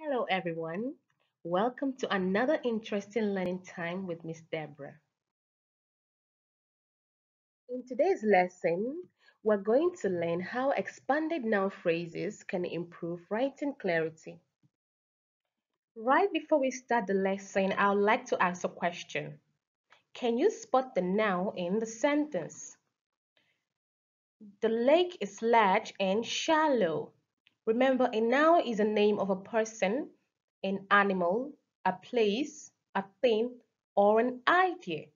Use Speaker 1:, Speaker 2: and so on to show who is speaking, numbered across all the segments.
Speaker 1: Hello, everyone. Welcome to another interesting learning time with Miss Debra. In today's lesson, we're going to learn how expanded noun phrases can improve writing clarity. Right before we start the lesson, I would like to ask a question. Can you spot the noun in the sentence? The lake is large and shallow. Remember, a noun is a name of a person, an animal, a place, a thing, or an idea.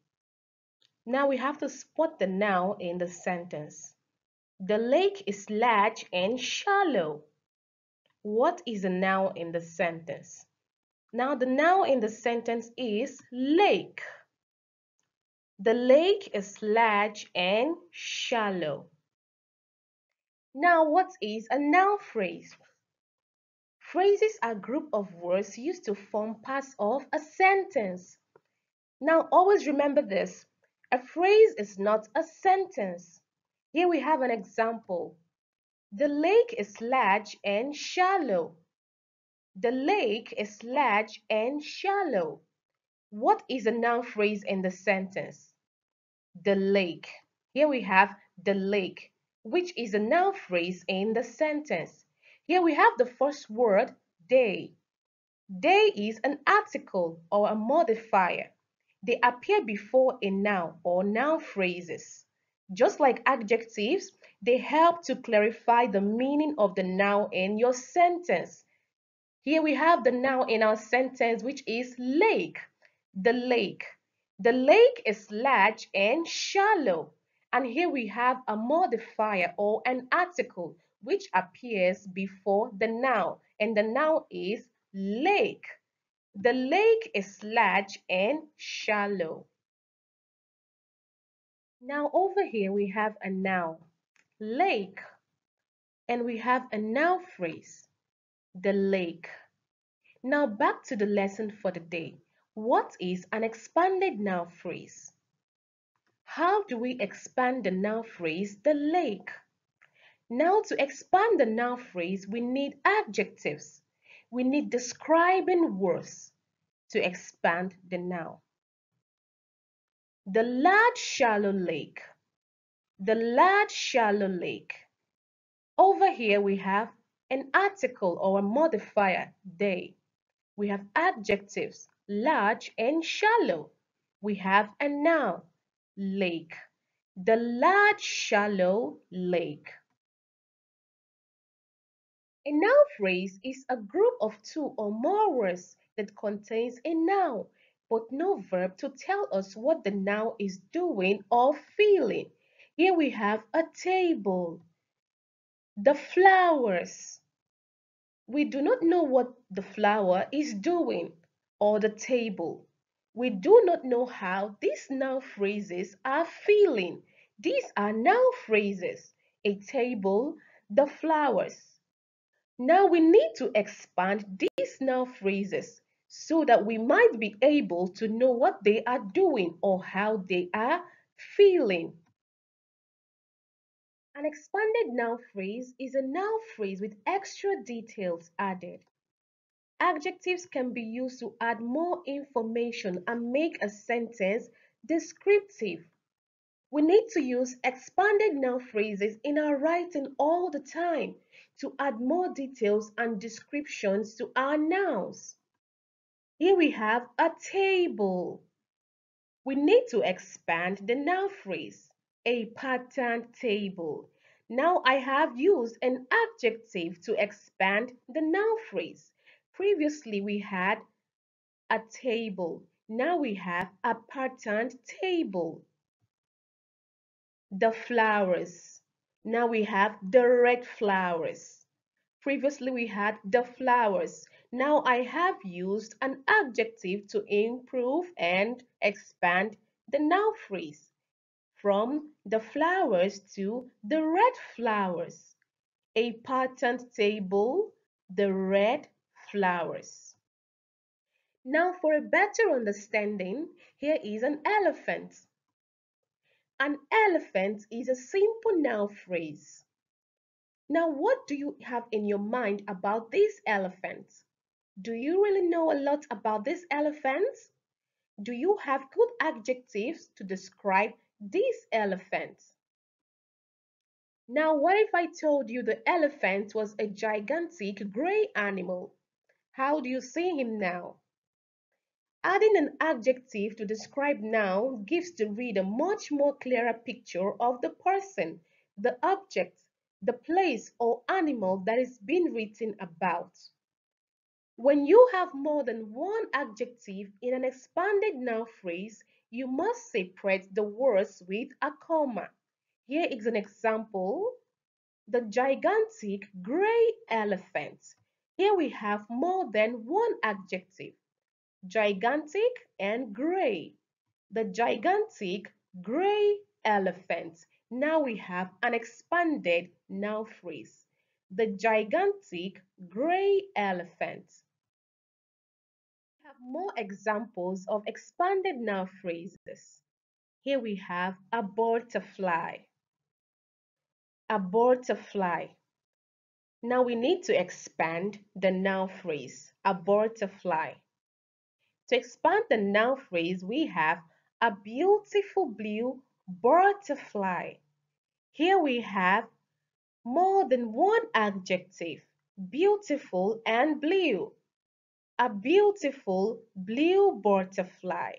Speaker 1: Now we have to spot the noun in the sentence. The lake is large and shallow. What is the noun in the sentence? Now the noun in the sentence is lake. The lake is large and shallow. Now what is a noun phrase? Phrases are a group of words used to form parts of a sentence. Now always remember this. A phrase is not a sentence. Here we have an example. The lake is large and shallow. The lake is large and shallow. What is a noun phrase in the sentence? The lake. Here we have the lake, which is a noun phrase in the sentence. Here we have the first word, day. Day is an article or a modifier. They appear before a noun or noun phrases. Just like adjectives, they help to clarify the meaning of the noun in your sentence. Here we have the noun in our sentence, which is lake. The lake. The lake is large and shallow. And here we have a modifier or an article which appears before the noun. And the noun is lake. The lake is large and shallow. Now over here we have a noun, lake, and we have a noun phrase, the lake. Now back to the lesson for the day. What is an expanded noun phrase? How do we expand the noun phrase, the lake? Now to expand the noun phrase, we need adjectives we need describing words to expand the noun. The large shallow lake. The large shallow lake. Over here we have an article or a modifier, they. We have adjectives, large and shallow. We have a noun, lake. The large shallow lake. A noun phrase is a group of two or more words that contains a noun but no verb to tell us what the noun is doing or feeling. Here we have a table, the flowers. We do not know what the flower is doing or the table. We do not know how these noun phrases are feeling. These are noun phrases, a table, the flowers. Now we need to expand these noun phrases so that we might be able to know what they are doing or how they are feeling. An expanded noun phrase is a noun phrase with extra details added. Adjectives can be used to add more information and make a sentence descriptive. We need to use expanded noun phrases in our writing all the time to add more details and descriptions to our nouns. Here we have a table. We need to expand the noun phrase, a pattern table. Now I have used an adjective to expand the noun phrase. Previously we had a table. Now we have a patterned table the flowers. Now we have the red flowers. Previously we had the flowers. Now I have used an adjective to improve and expand the noun phrase from the flowers to the red flowers. A patterned table, the red flowers. Now for a better understanding, here is an elephant. An elephant is a simple noun phrase. Now, what do you have in your mind about this elephant? Do you really know a lot about these elephants? Do you have good adjectives to describe these elephants? Now, what if I told you the elephant was a gigantic gray animal? How do you see him now? Adding an adjective to describe noun gives the reader much more clearer picture of the person, the object, the place or animal that is being written about. When you have more than one adjective in an expanded noun phrase, you must separate the words with a comma. Here is an example. The gigantic gray elephant. Here we have more than one adjective. Gigantic and gray. The gigantic gray elephant. Now we have an expanded noun phrase. The gigantic gray elephant. We have more examples of expanded noun phrases. Here we have a butterfly. A butterfly. Now we need to expand the noun phrase, a butterfly. To expand the noun phrase, we have a beautiful blue butterfly. Here we have more than one adjective, beautiful and blue. A beautiful blue butterfly.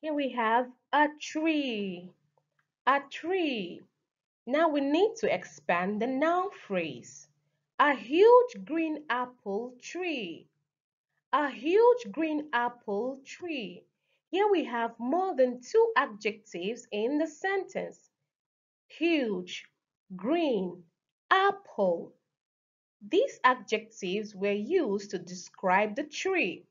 Speaker 1: Here we have a tree. A tree. Now we need to expand the noun phrase. A huge green apple tree. A huge green apple tree. Here we have more than two adjectives in the sentence. Huge, green, apple. These adjectives were used to describe the tree.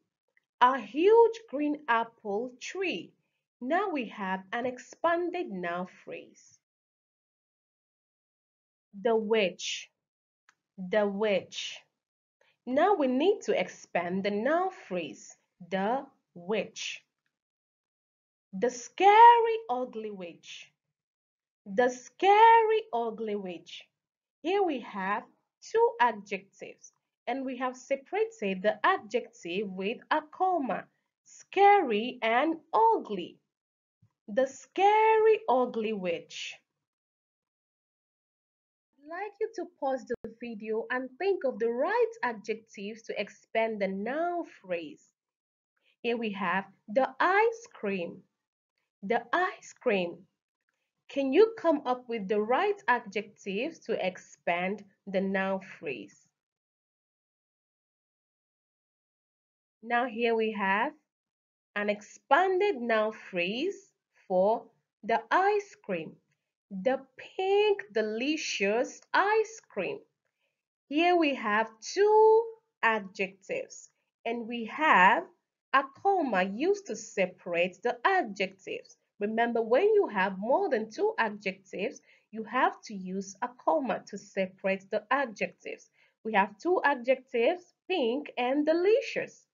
Speaker 1: A huge green apple tree. Now we have an expanded noun phrase. The witch. The witch. Now we need to expand the noun phrase. The witch. The scary ugly witch. The scary ugly witch. Here we have two adjectives and we have separated the adjective with a comma. Scary and ugly. The Scary Ugly Witch. I'd like you to pause the video and think of the right adjectives to expand the noun phrase. Here we have the ice cream. The ice cream. Can you come up with the right adjectives to expand the noun phrase? Now here we have an expanded noun phrase for the ice cream. The pink delicious ice cream. Here we have two adjectives and we have a comma used to separate the adjectives. Remember, when you have more than two adjectives, you have to use a comma to separate the adjectives. We have two adjectives, pink and delicious.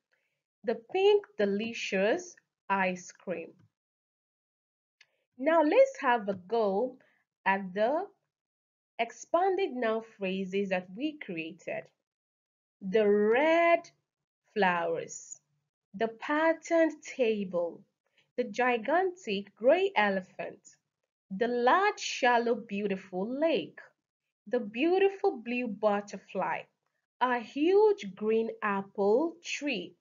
Speaker 1: The pink delicious ice cream. Now let's have a go at the expanded noun phrases that we created. The red flowers, the patterned table, the gigantic gray elephant, the large shallow beautiful lake, the beautiful blue butterfly, a huge green apple tree,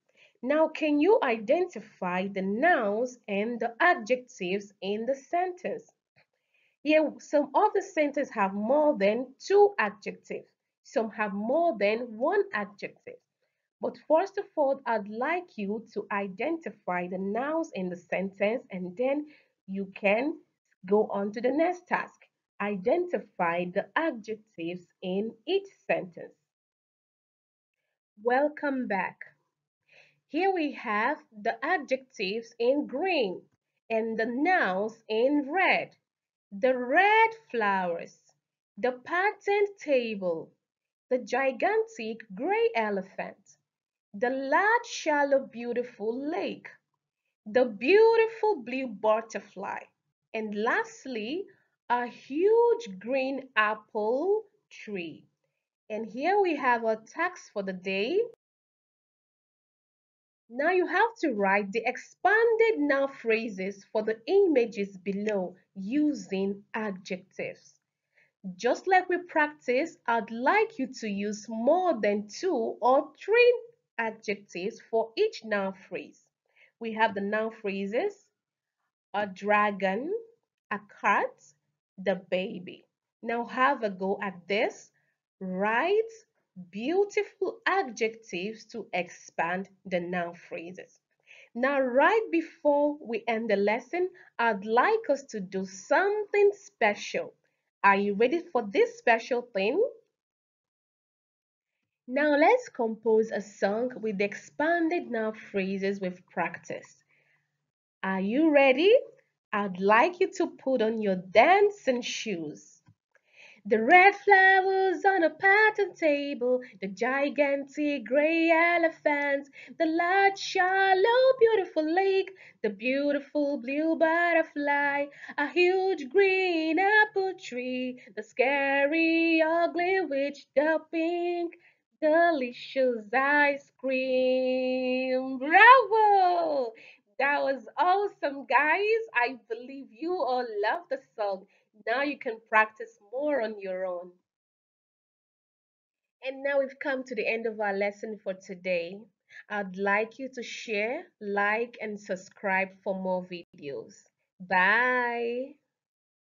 Speaker 1: now, can you identify the nouns and the adjectives in the sentence? Here, some of the sentences have more than two adjectives. Some have more than one adjective. But first of all, I'd like you to identify the nouns in the sentence and then you can go on to the next task. Identify the adjectives in each sentence. Welcome back. Here we have the adjectives in green and the nouns in red. The red flowers, the patterned table, the gigantic gray elephant, the large shallow beautiful lake, the beautiful blue butterfly, and lastly, a huge green apple tree. And here we have our task for the day. Now you have to write the expanded noun phrases for the images below using adjectives. Just like we practice, I'd like you to use more than two or three adjectives for each noun phrase. We have the noun phrases, a dragon, a cat, the baby. Now have a go at this. Write beautiful adjectives to expand the noun phrases. Now, right before we end the lesson, I'd like us to do something special. Are you ready for this special thing? Now let's compose a song with the expanded noun phrases we've practiced. Are you ready? I'd like you to put on your dancing shoes. The red flowers on a pattern table, the gigantic gray elephant, the large, shallow, beautiful lake, the beautiful blue butterfly, a huge green apple tree, the scary, ugly witch, the pink, delicious ice cream. Bravo! That was awesome, guys. I believe you all love the song. Now you can practice more on your own. And now we've come to the end of our lesson for today. I'd like you to share, like, and subscribe for more videos. Bye.